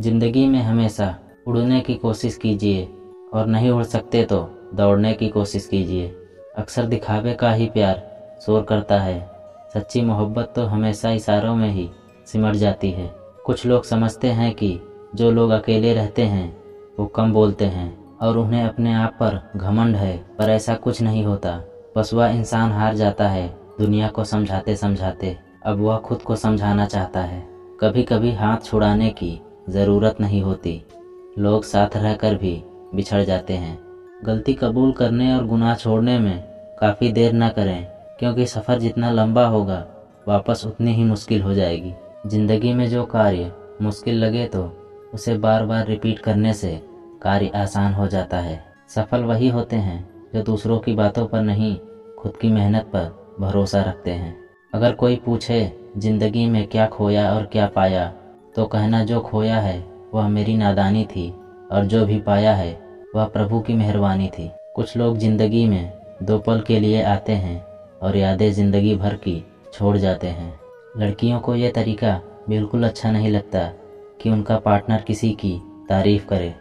ज़िंदगी में हमेशा उड़ने की कोशिश कीजिए और नहीं उड़ सकते तो दौड़ने की कोशिश कीजिए। अक्सर दिखावे का ही प्यार शोर करता है। सच्ची मोहब्बत तो हमेशा इशारों में ही सिमट जाती है। कुछ लोग समझते हैं कि जो लोग अकेले रहते हैं, वो कम बोलते हैं और उन्हें अपने आप पर घमंड है, पर ऐसा कुछ नहीं होता। बस वह इंसान हार जाता है, दुनिया को समझाते समझाते अब वह खुद को समझाना चाहता है। कभी कभी हाथ छुड़ाने की ज़रूरत नहीं होती। लोग साथ रहकर भी बिछड़ जाते हैं। गलती कबूल करने और गुनाह छोड़ने में काफ़ी देर ना करें, क्योंकि सफ़र जितना लंबा होगा, वापस उतनी ही मुश्किल हो जाएगी। ज़िंदगी में जो कार्य मुश्किल लगे तो उसे बार बार रिपीट करने से कार्य आसान हो जाता है। सफल वही होते हैं जो दूसरों की बातों पर नहीं, खुद की मेहनत पर भरोसा रखते हैं। अगर कोई पूछे, ज़िंदगी में क्या खोया और क्या पाया? तो कहना जो खोया है, वह मेरी नादानी थी, और जो भी पाया है, वह प्रभु की मेहरबानी थी। कुछ लोग ज़िंदगी में दो पल के लिए आते हैं, और यादें ज़िंदगी भर की छोड़ जाते हैं। लड़कियों को यह तरीका बिल्कुल अच्छा नहीं लगता कि उनका पार्टनर किसी की तारीफ़ करे।